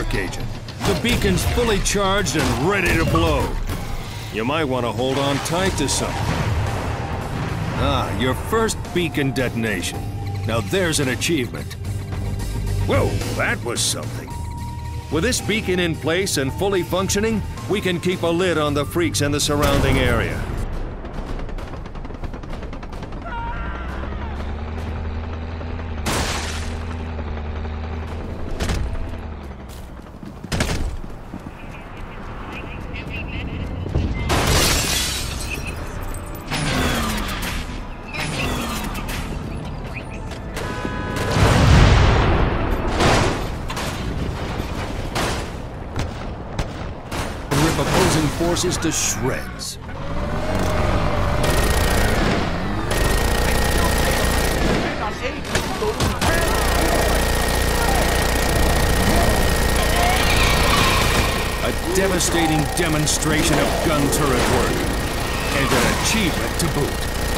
Dark Agent. The beacon's fully charged and ready to blow. You might want to hold on tight to something. Ah, your first beacon detonation. Now there's an achievement. Whoa, that was something. With this beacon in place and fully functioning, we can keep a lid on the freaks in the surrounding area. Opposing forces to shreds. A devastating demonstration of gun turret work. And an achievement to boot.